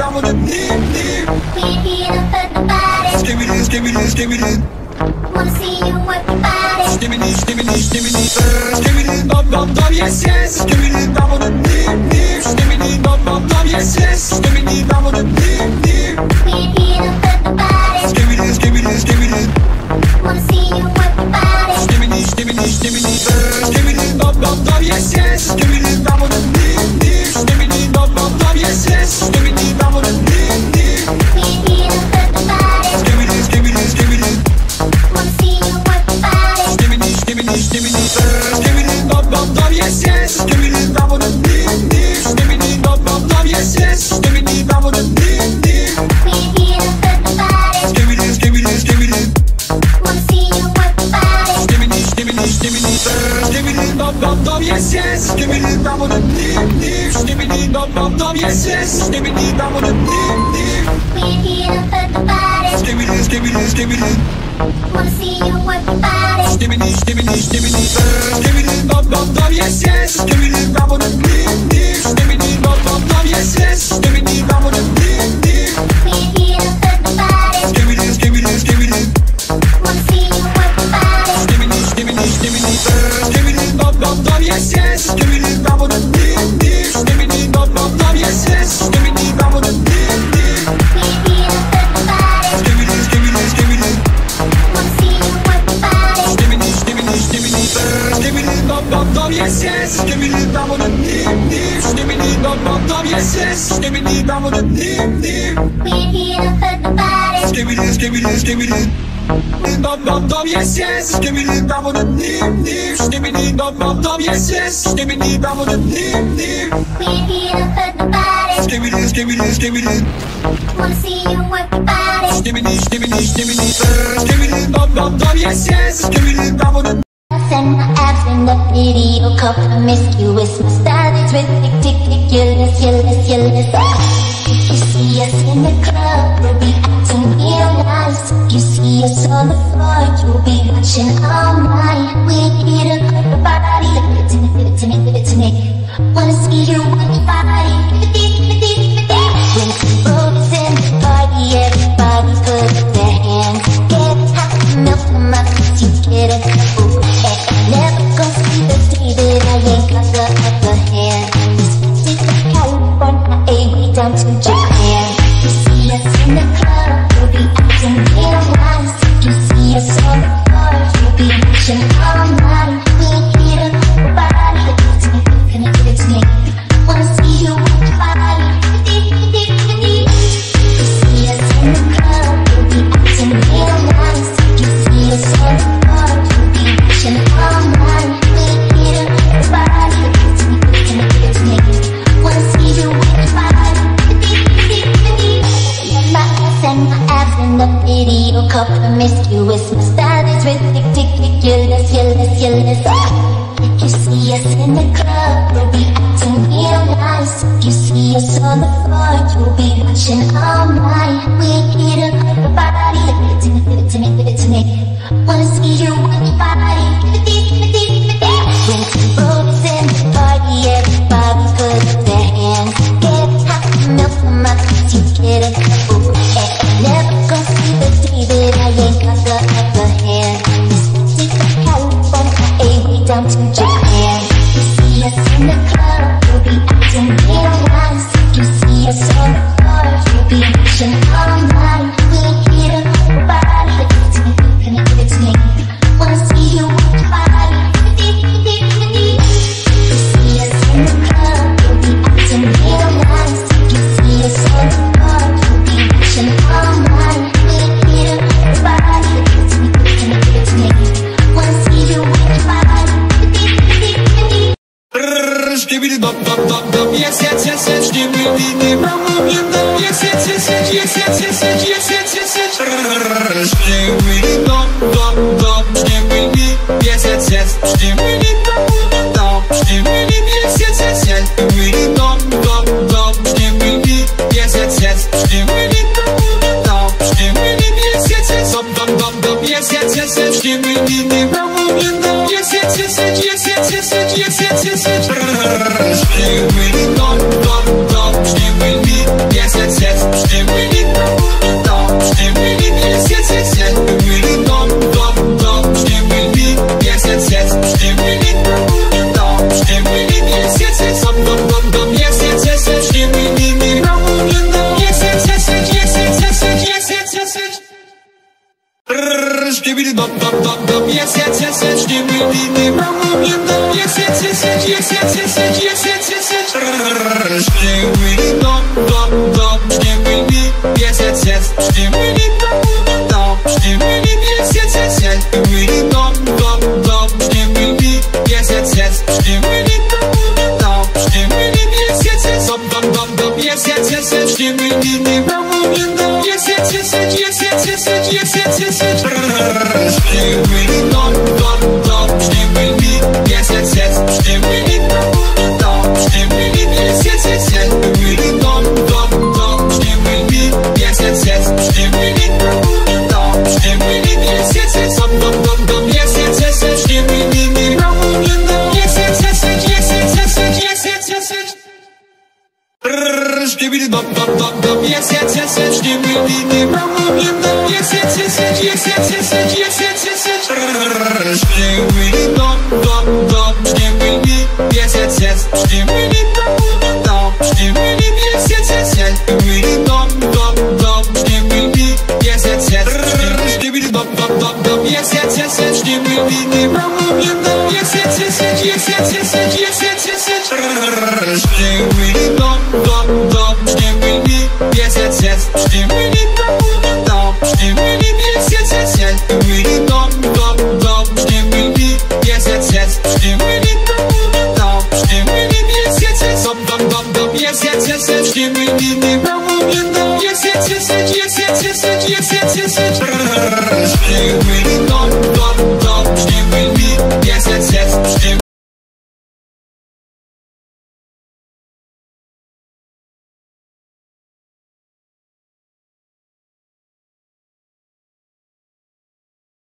I on the knee, knee. We beat up at the body. Skibidi, skibidi, skibidi. Wanna see you work your body. Skibidi, skibidi, skibidi. Uh, skibidi, bum, bum, bum, yes, yes. Skibidi, down on the knee, knee. Skibidi, bum, bum, bum, yes, yes. Skibidi, down on the knee, knee. We beat up at the body. Skibidi, skibidi, skibidi. Wanna see you Bring up up up yes yes Give me the down on the deep deep We need up at the body Give me this, give me this, give me this. Wanna see you work your body Give me this, give me this, give me this. Give me this up up up yes yes. Give me this down on the deep deep Give me this up up up yes yes. Give me this down on the deep Skibidi bamada dim dim Weepy in a foot body Skibidi skibidi skibidi Dim dam dam dam yes yes Skibidi bamada dim dim Skibidi dam dam dam yes yes Skibidi bamada dim dim Weepy in a foot body Skibidi skibidi skibidi Wanna see you work your body Skibidi skibidi skibidi Skibidi dam dam dam yes yes Skibidi bamada my abs in the video called promiscuous My style. Is ridiculous, ridiculous, ridiculous If you see us in the club, we'll be acting real nice. If you see us on the floor, you'll be watching all night. We need a good body, give it to me, give it to me, give it to me. Wanna see you with your body, see us in the club, we'll be acting real nice. If you see us on the floor, you'll be watching all night. We hit a the ambition bili dop dop dop dop yes yes yes yes di bili di bam bam dop yes yes yes yes yes yes yes yes yes yes yes di bili dop dop dop bili dop dop dop dop Yes yes yes yes Nie bili nie mało mnie dop Yes yes yes yes yes yes yes yes yes yes yes yes Nie bili dop dop dop Nie bili yes yes yes Nie bili mało mnie dop Nie bili yes yes yes yes Nie bili dop dop dop Nie bili yes yes yes Nie bili mało mnie dop Nie bili yes yes yes Dop dop dop dop Yes yes yes yes Nie bili nie mało mnie dop Yes yes yes yes yes yes yes yes yes yes yes yes you. dop dop dop dop yes yes yes yes nie mi mi nie mam problem dop yes yes yes yes yes yes yes yes yes yes yes yes nie mi dop dop dop nie mi mi yes yes yes nie mi nie mam problem dop nie mi nie yes yes yes yes mi dop dop dop nie mi mi yes yes yes nie mi dop dop dop dop yes yes yes yes nie mi nie mam problem yes, yes, yes, yes.